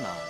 呢？